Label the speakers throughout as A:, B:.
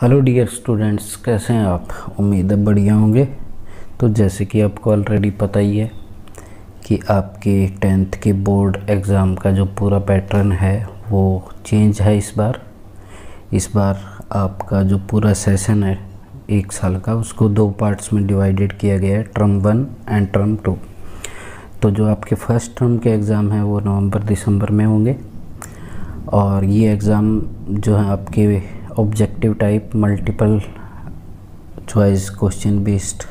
A: Hello dear students कैसे हैं आप? उम्मीद है बढ़िया होंगे। तो जैसे कि आपको ऑलरेडी पता ही है कि आपके टेंथ के बोर्ड एग्ज़ाम का जो पूरा पैटर्न है, वो चेंज है इस बार। इस बार आपका जो पूरा सेशन है, एक साल का, उसको दो पार्ट्स में डिवाइडेड किया गया है term one and term two तो जो आपके फ़र्स्ट टर्म के एग्ज़ाम हैं, वो नवंबर दिसंबर में होंगे। और ये एग्ज़ाम जो है आपके objective type multiple choice question based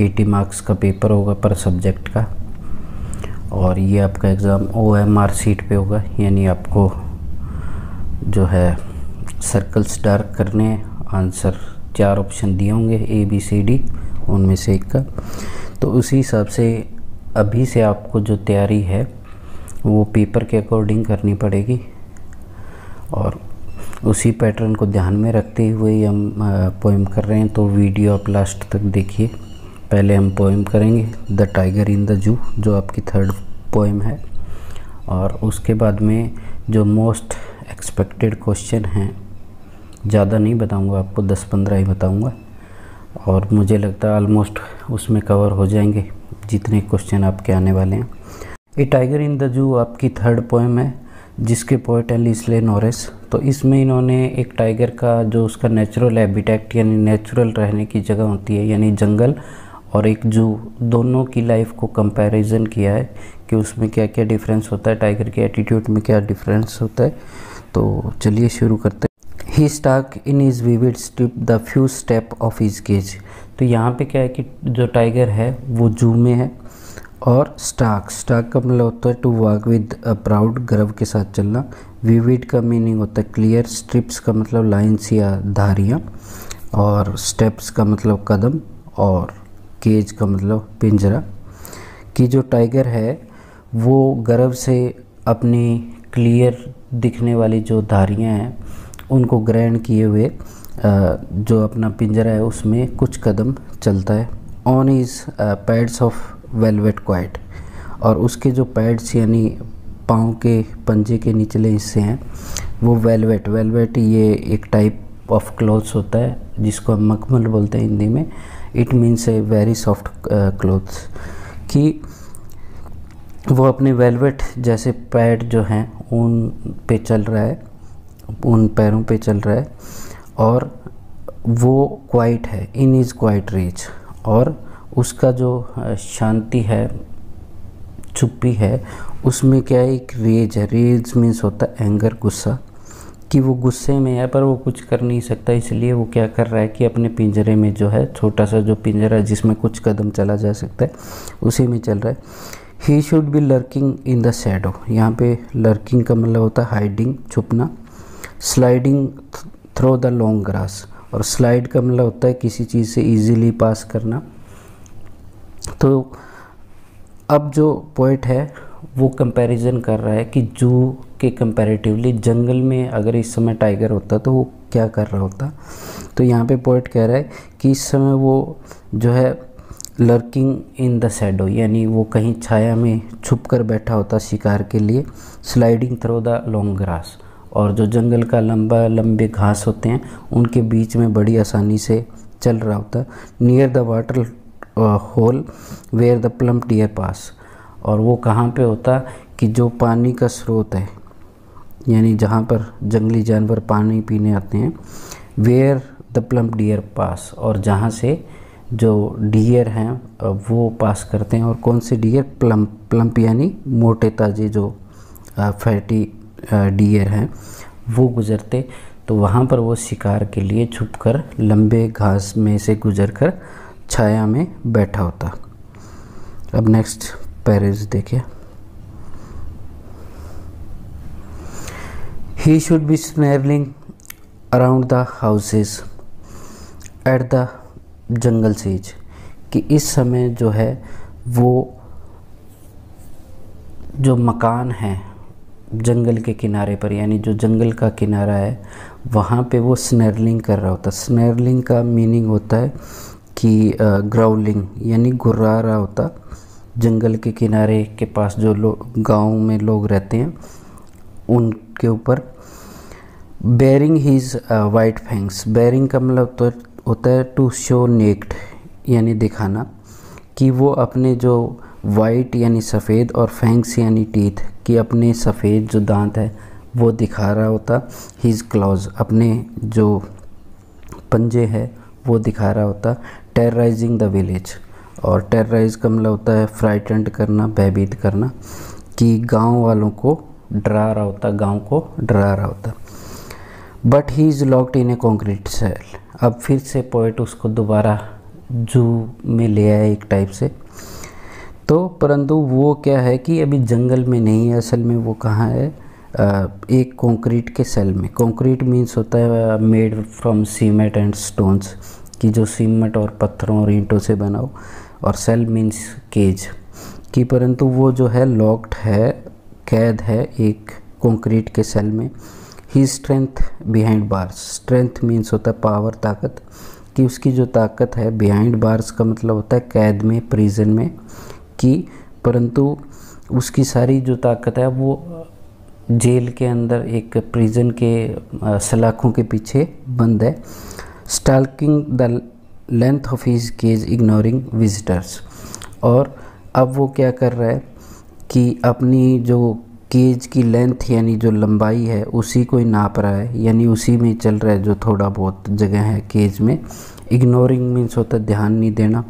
A: 80 marks का पेपर होगा पर सब्जेक्ट का। और ये आपका exam O M R sheet पे होगा, यानी आपको जो है सर्कल्स डार्क करने आंसर चार ऑप्शन दिए होंगे ए बी सी डी उनमें से एक का। तो उसी हिसाब से अभी से आपको जो तैयारी है, वो पेपर के अकॉर्डिंग करनी पड़ेगी। और उसी पैटर्न को ध्यान में रखते हुए हम पोइम कर रहे हैं। तो वीडियो आप लास्ट तक देखिए। पहले हम पोइम करेंगे the tiger in the zoo जो आपकी थर्ड पोइम है। और उसके बाद में जो मोस्ट एक्सपेक्टेड क्वेश्चन हैं, ज़्यादा नहीं बताऊँगा, आपको दस पंद्रह ही बताऊँगा। और मुझे लगता है ऑलमोस्ट उसमें कवर हो जाएँगे जितने क्वेश्चन आपके आने वाले हैं। ए टाइगर इन द जू आपकी थर्ड पोएम है। जिसके पोइट है लिसले नॉरेस तो इसमें इन्होंने एक टाइगर का जो उसका नेचुरल हैबिटेक्ट यानी नेचुरल रहने की जगह होती है, यानी जंगल, और एक जू दोनों की लाइफ को कंपैरिजन किया है कि उसमें क्या क्या डिफरेंस होता है टाइगर के एटीट्यूड में क्या डिफरेंस होता है। तो चलिए शुरू करते हैं। He stalks in his vivid stripes the few steps of his cage तो यहाँ पे क्या है कि जो टाइगर है, वो जू में है। और स्टाक स्टाक का मतलब होता है टू वॉक विद प्राउड गर्व के साथ चलना। विविड का मीनिंग होता है क्लियर स्ट्रिप्स का मतलब लाइन्स या धारियाँ। और स्टेप्स का मतलब कदम और केज का मतलब पिंजरा। कि जो टाइगर है, वो गर्व से अपनी क्लियर दिखने वाली जो धारियाँ हैं, उनको ग्रहण किए हुए जो अपना पिंजरा है, उसमें कुछ कदम चलता है। On his pads of velvet quiet. और उसके जो पैड्स यानी पाँव के, पंजे के निचले हिस्से हैं, वो वेलवेट। वेलवेट ये एक टाइप ऑफ़ क्लॉथ्स होता है, जिसको हम मखमल बोलते हैं हिंदी में। It means a very soft cloths. कि वो अपने वेलवेट जैसे पैड जो हैं, उन पे चल रहा है, उन पैरों पे चल रहा है, और वो क्वाइट है, इन इज़ क्वाइट रीच। और उसका जो शांति है चुप्पी है, उसमें क्या है एक रेज है। रेज मीन्स होता है एंगर गुस्सा। कि वो गुस्से में है, पर वो कुछ कर नहीं सकता। इसलिए वो क्या कर रहा है कि अपने पिंजरे में जो है छोटा सा जो पिंजरा है, जिसमें कुछ कदम चला जा सकता है, उसी में चल रहा है। He should be lurking in the shadow यहाँ पे लर्किंग का मतलब होता है hiding छुपना। Sliding through the long grass और स्लाइड का मतलब होता है किसी चीज़ से इजीली पास करना। तो अब जो पॉइंट है, वो कंपैरिजन कर रहा है कि जू के कंपैरेटिवली जंगल में अगर इस समय टाइगर होता तो वो क्या कर रहा होता? तो यहाँ पे पॉइंट कह रहा है कि इस समय वो जो है लर्किंग इन द शेडो यानी वो कहीं छाया में छुप कर बैठा होता शिकार के लिए sliding through the long grass और जो जंगल का लंबा, लंबे घास होते हैं, उनके बीच में बड़ी आसानी से चल रहा होता। Near the water hole where the plump deer pass. और वो कहाँ पे होता कि जो पानी का स्रोत है, यानी जहाँ पर जंगली जानवर पानी पीने आते हैं, where the plump deer pass. और जहाँ से जो डियर हैं वो पास करते हैं। और कौन से डियर? प्लम, प्लम्प यानी मोटे ताजे जो फैटी डियर हैं, वो गुज़रते। तो वहाँ पर वो शिकार के लिए छुपकर लंबे घास में से गुजर कर छाया में बैठा होता। अब नेक्स्ट पैरेज देखिए। He should be snarling around the houses at the jungle edge कि इस समय जो है वो जो मकान है जंगल के किनारे पर, यानी जो जंगल का किनारा है, वहाँ पे वो स्नैरलिंग कर रहा होता। है स्नैरलिंग का मीनिंग होता है कि ग्राउलिंग, यानी गुर्रा रहा होता, जंगल के किनारे के पास जो लोग गाँव में लोग रहते हैं, उनके ऊपर baring his white fangs baring का मतलब तो होता है टू शो नेक्ड यानी दिखाना, कि वो अपने जो वाइट यानी सफ़ेद, और फैंक्स यानी टीथ कि अपने सफ़ेद जो दांत है, वो दिखा रहा होता हीज़ क्लॉज अपने जो पंजे है, वो दिखा रहा होता टेरराइजिंग द विलेज और टेरराइज का मतलब होता है फ्राइटेंड करना, भयभीत करना, कि गाँव वालों को डरा रहा होता, गाँव को डरा रहा होता। But he is locked in a concrete cell अब फिर से पोइट उसको दोबारा जू में ले आया एक टाइप से। तो परंतु वो क्या है कि अभी जंगल में नहीं है, असल में वो कहाँ है? एक कंक्रीट के सेल में। कंक्रीट मींस होता है made from cement and stones कि जो सीमेंट और पत्थरों और ईंटों से बनाओ और सेल मीन्स केज कि परंतु वो जो है लॉक्ड है, कैद है एक कंक्रीट के सेल में। His strength behind bars. Strength means होता है पावर, ताकत कि उसकी जो ताकत है, बिहाइंड बार्स का मतलब होता है कैद में, प्रिजन में कि परंतु उसकी सारी जो ताकत है वो जेल के अंदर एक प्रिजन के सलाखों के पीछे बंद है। Stalking the length of his cage ignoring visitors और अब वो क्या कर रहा है कि अपनी जो केज की लेंथ यानी जो लंबाई है, उसी को ही नाप रहा है। यानी उसी में चल रहा है जो थोड़ा बहुत जगह है केज में। इग्नोरिंग मीन्स होता है ध्यान नहीं देना।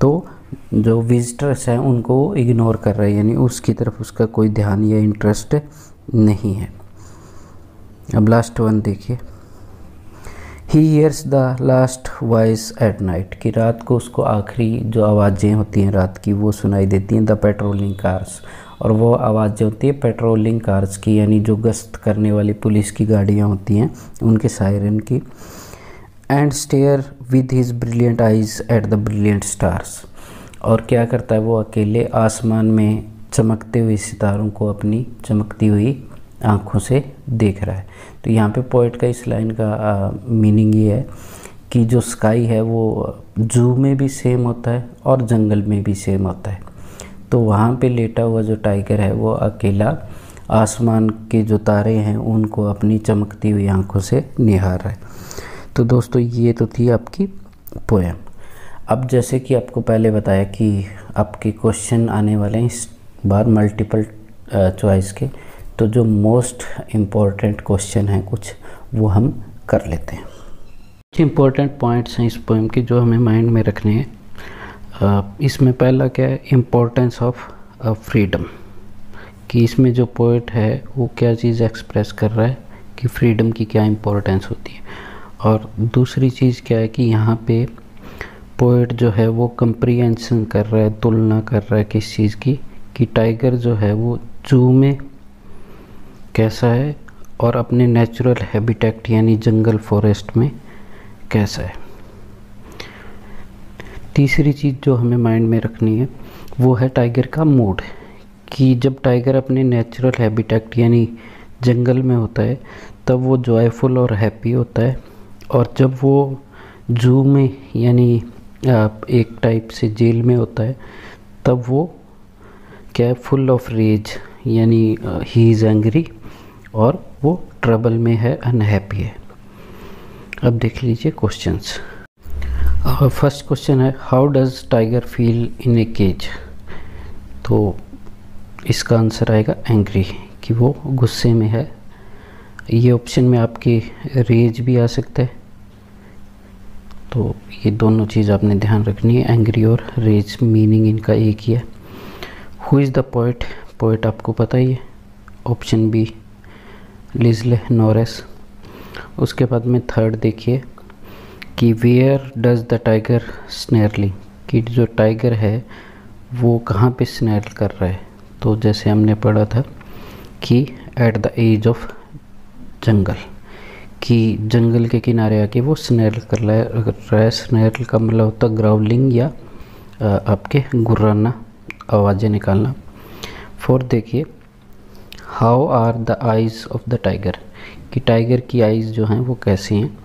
A: तो जो विजिटर्स हैं, उनको इग्नोर कर रहा है। यानी उसकी तरफ़ उसका कोई ध्यान या इंटरेस्ट नहीं है। अब लास्ट वन देखिए। He hears the last voice at night कि रात को उसको आखिरी जो आवाज़ें होती हैं रात की, वो सुनाई देती हैं द पेट्रोलिंग कार्स और वो आवाज़ें होती है पेट्रोलिंग कार्स की, यानी जो गश्त करने वाली पुलिस की गाड़ियाँ होती हैं, उनके सायरन की and stare with his brilliant eyes at the brilliant stars और क्या करता है वो अकेले आसमान में चमकते हुए सितारों को अपनी चमकती हुई आँखों से देख रहा है। तो यहाँ पे पोइट का इस लाइन का मीनिंग ये है कि जो स्काई है वो जू में भी सेम होता है और जंगल में भी सेम होता है। तो वहाँ पे लेटा हुआ जो टाइगर है वो अकेला आसमान के जो तारे हैं उनको अपनी चमकती हुई आँखों से निहार रहा है। तो दोस्तों, ये तो थी आपकी पोएम अब जैसे कि आपको पहले बताया कि आपके क्वेश्चन आने वाले हैं इस बार मल्टीपल चॉइस के। तो जो मोस्ट इंपॉर्टेंट क्वेश्चन हैं कुछ, वो हम कर लेते हैं। कुछ इम्पोर्टेंट पॉइंट्स हैं इस पोएम के जो हमें माइंड में रखने हैं। इसमें पहला क्या है? इम्पोर्टेंस ऑफ़ फ्रीडम कि इसमें जो पोइट है, वो क्या चीज़ एक्सप्रेस कर रहा है? कि फ्रीडम की क्या इम्पोर्टेंस होती है। और दूसरी चीज़ क्या है कि यहाँ पे पोइट जो है, वो कंप्रीहेंशन कर रहा है, तुलना कर रहा है किस चीज़ की? कि टाइगर जो है, वो जू में कैसा है और अपने नेचुरल हैबिटेट यानी जंगल फॉरेस्ट में कैसा है? तीसरी चीज़ जो हमें माइंड में रखनी है, वो है टाइगर का मूड कि जब टाइगर अपने नेचुरल हैबिटेट यानी जंगल में होता है, तब वो जॉयफुल और हैप्पी होता है, और जब वो जू में यानी एक टाइप से जेल में होता है, तब वो क्या फुल ऑफ़ रेज यानी ही इज़ एंग्री और वो ट्रबल में है अनहैप्पी है। अब देख लीजिए क्वेश्चंस फ़र्स्ट क्वेश्चन है how does tiger feel in a cage तो इसका आंसर आएगा एंग्री कि वो गुस्से में है। ये ऑप्शन में आपकी रेज भी आ सकता है। तो ये दोनों चीज़ आपने ध्यान रखनी है एंग्री और रेज मीनिंग इनका एक ही है। Who is the poet poet आपको पता ही है। Option B Leslie Norris. उसके बाद में थर्ड देखिए कि where does the tiger snarling कि जो टाइगर है, वो कहाँ पे स्नैर कर रहा है? तो जैसे हमने पढ़ा था कि at the edge of jungle कि जंगल के किनारे आके वो स्नैरल कर रहा है स्नैरल का मतलब होता ग्राउलिंग या आपके गुर्राना आवाज़ें निकालना। फोर्थ देखिए how are the eyes of the tiger कि टाइगर की आइज़ जो हैं वो कैसी हैं?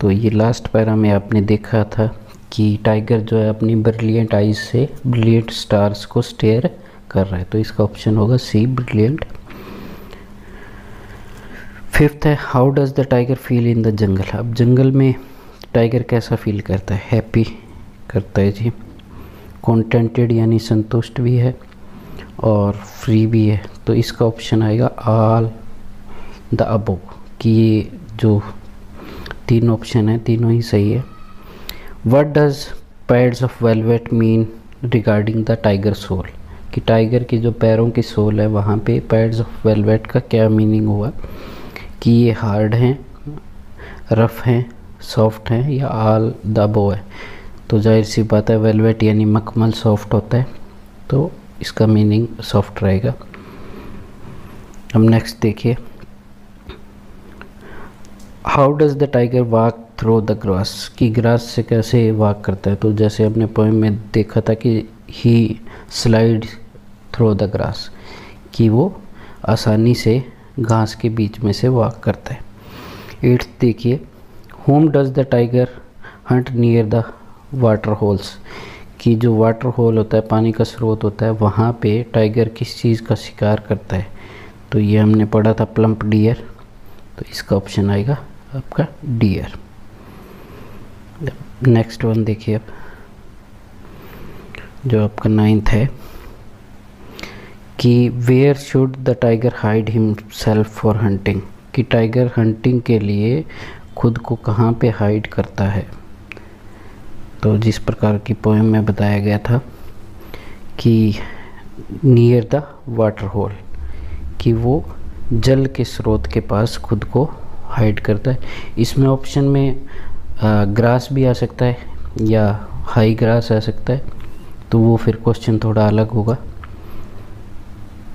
A: तो ये लास्ट पैरा में आपने देखा था कि टाइगर जो है अपनी ब्रिलियंट आइज़ से ब्रिलियंट स्टार्स को स्टेयर कर रहा है। तो इसका ऑप्शन होगा सी ब्रिलियंट फिफ्थ है how does the tiger feel in the jungle अब जंगल में टाइगर कैसा फील करता है? हैप्पी करता है, जी। कॉन्टेंटेड यानी संतुष्ट भी है। और फ्री भी है तो इसका ऑप्शन आएगा आल द अबो कि ये जो तीन ऑप्शन है, तीनों ही सही है। What does pads of velvet mean regarding the tiger sole कि टाइगर के जो पैरों की सोल है, वहाँ पे पैड्स ऑफ़ वेलवेट का क्या मीनिंग हुआ? कि ये हार्ड हैं रफ़ हैं सॉफ्ट हैं, या आल दबो है? तो ज़ाहिर सी बात है वेलवेट यानी मकमल सॉफ्ट होता है तो इसका मीनिंग सॉफ्ट रहेगा। अब नेक्स्ट देखिए। How does the tiger walk through the grass कि ग्रास से कैसे वॉक करता है? तो जैसे हमने पोइम में देखा था कि he slide through the grass कि वो आसानी से घास के बीच में से वॉक करता है। एट्थ देखिए how does the tiger hunt near the water holes कि जो वाटर होल होता है, पानी का स्रोत होता है, वहाँ पे टाइगर किस चीज़ का शिकार करता है? तो ये हमने पढ़ा था प्लम्प डियर तो इसका ऑप्शन आएगा आपका डियर नेक्स्ट वन देखिए अब जो आपका नाइन्थ है, कि where should the tiger hide himself for hunting कि टाइगर हंटिंग के लिए खुद को कहाँ पे हाइड करता है? तो जिस प्रकार की पोएम में बताया गया था कि नियर द वाटर होल कि वो जल के स्रोत के पास खुद को हाइड करता है। इसमें ऑप्शन में ग्रास भी आ सकता है या हाई ग्रास आ सकता है तो वो फिर क्वेश्चन थोड़ा अलग होगा।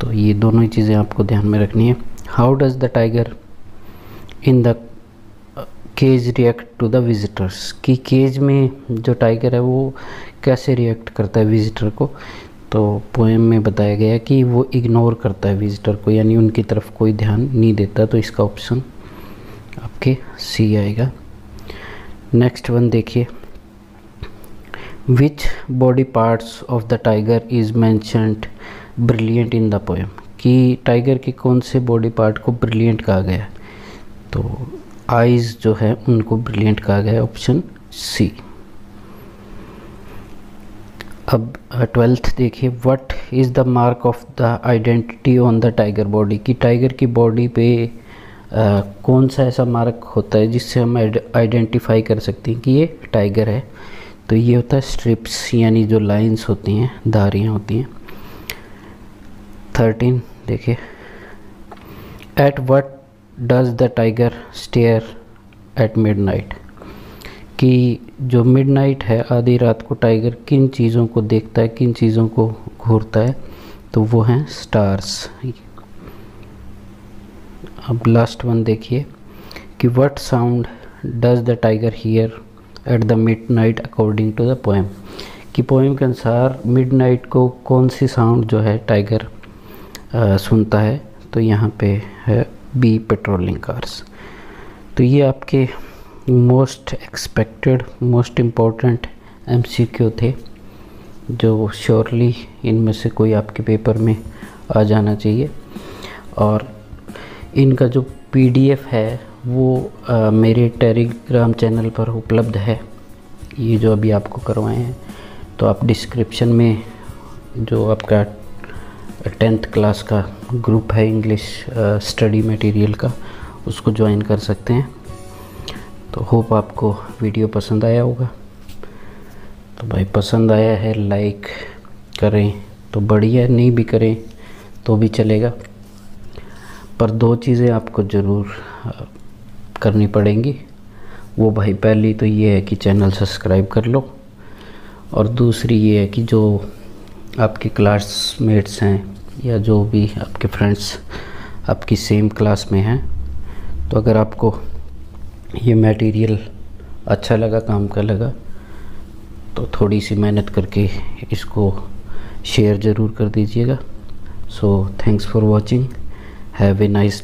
A: तो ये दोनों ही चीज़ें आपको ध्यान में रखनी है। How does the tiger in the cage react to the visitors कि केज में जो टाइगर है, वो कैसे रिएक्ट करता है विजिटर को? तो पोएम में बताया गया कि वो इग्नोर करता है विजिटर को, यानी उनकी तरफ़ कोई ध्यान नहीं देता। तो इसका ऑप्शन आपके सी आएगा। नेक्स्ट वन देखिए। Which body parts of the tiger is mentioned brilliant in the poem कि टाइगर के कौन से बॉडी पार्ट को ब्रिलियंट कहा गया तो आइज़ जो है उनको ब्रिलियंट कहा गया ऑप्शन सी अब ट्वेल्थ देखिए what is the mark of the identity on the tiger body कि टाइगर की बॉडी पे आ, कौन सा ऐसा मार्क होता है जिससे हम आइडेंटिफाई कर सकते हैं कि ये टाइगर है? तो ये होता है स्ट्रिप्स यानी जो लाइंस होती हैं धारियाँ होती हैं. थर्टीन देखिए. At what does the tiger stare at midnight कि जो मिड नाइट है, आधी रात को टाइगर किन चीज़ों को देखता है, किन चीज़ों को घूरता है तो वो हैं स्टार्स अब लास्ट वन देखिए कि what sound does the tiger hear at the midnight according to the poem कि पोएम के अनुसार मिड नाइट को कौन सी साउंड जो है टाइगर सुनता है तो यहाँ पे है बी पेट्रोलिंग कार्स। तो ये आपके most expected most important MCQ थे जो श्योरली इनमें से कोई आपके पेपर में आ जाना चाहिए। और इनका जो पीडीएफ है वो आ, मेरे टेलीग्राम चैनल पर उपलब्ध है। ये जो अभी आपको करवाए हैं तो आप डिस्क्रिप्शन में जो आपका टेंथ क्लास का ग्रुप है इंग्लिश स्टडी मटेरियल का, उसको ज्वाइन कर सकते हैं। तो होप आपको वीडियो पसंद आया होगा। तो भाई, पसंद आया है लाइक करें तो बढ़िया, नहीं भी करें तो भी चलेगा। पर दो चीज़ें आपको ज़रूर करनी पड़ेंगी। वो भाई, पहली तो ये है कि चैनल सब्सक्राइब कर लो। और दूसरी ये है कि जो आपके क्लासमेट्स हैं या जो भी आपके फ्रेंड्स आपकी सेम क्लास में हैं तो अगर आपको ये मटेरियल अच्छा लगा, काम का लगा तो थोड़ी सी मेहनत करके इसको शेयर ज़रूर कर दीजिएगा। So thanks for watching have a nice day